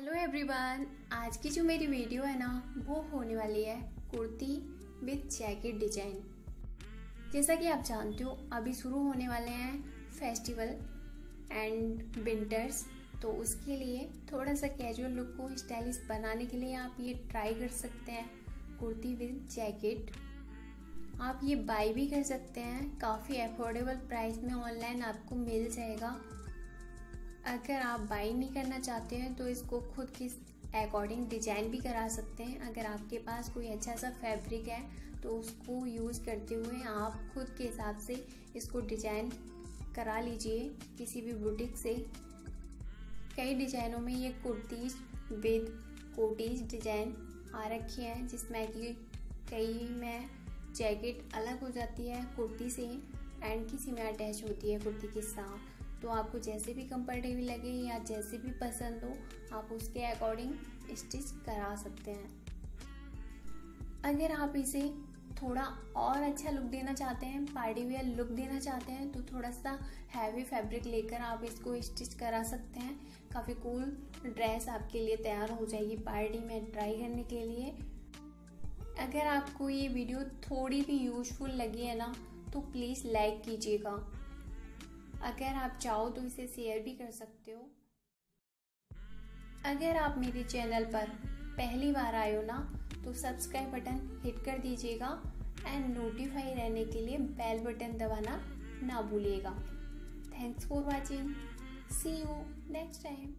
Hello everyone आज की जो मेरी वीडियो है ना, वो होने वाली है कुर्ती विथ जैकेट डिज़ाइन जैसा कि आप जानते हो, अभी शुरू होने वाले हैं फेस्टिवल एंड विंटर्स तो उसके लिए थोड़ा सा कैजुअल लुक को स्टाइलिश बनाने के लिए आप ये ट्राई कर सकते हैं कुर्ती विद जैकेट आप ये बाई भी कर सकते हैं, काफ़ी अफोर्डेबल प्राइस में ऑनलाइन आपको मिल जाएगा। अगर आप बाई नहीं करना चाहते हैं तो इसको खुद के अकॉर्डिंग डिज़ाइन भी करा सकते हैं। अगर आपके पास कोई अच्छा सा फैब्रिक है तो उसको यूज़ करते हुए आप खुद के हिसाब से इसको डिज़ाइन करा लीजिए किसी भी बुटीक से। कई डिजाइनों में ये कुर्तीज, विद कोटीज डिज़ाइन आ रखी हैं, जिसमें कि कई में जैकेट अलग हो जाती है कुर्ती से एंड किसी में अटैच होती है कुर्ती के साथ। तो आपको जैसे भी कंफर्टेबल लगे या जैसे भी पसंद हो, आप उसके अकॉर्डिंग स्टिच करा सकते हैं। अगर आप इसे थोड़ा और अच्छा लुक देना चाहते हैं पार्टी वेयर लुक देना चाहते हैं तो थोड़ा सा हैवी फैब्रिक लेकर आप इसको स्टिच करा सकते हैं। काफ़ी कूल ड्रेस आपके लिए तैयार हो जाएगी पार्टी में ट्राई करने के लिए। अगर आपको ये वीडियो थोड़ी भी यूजफुल लगी है ना तो प्लीज़ लाइक कीजिएगा। अगर आप चाहो तो इसे शेयर भी कर सकते हो। अगर आप मेरे चैनल पर पहली बार आए हो ना तो सब्सक्राइब बटन हिट कर दीजिएगा एंड नोटिफाई रहने के लिए बेल बटन दबाना ना भूलिएगा। Thanks for watching see you next time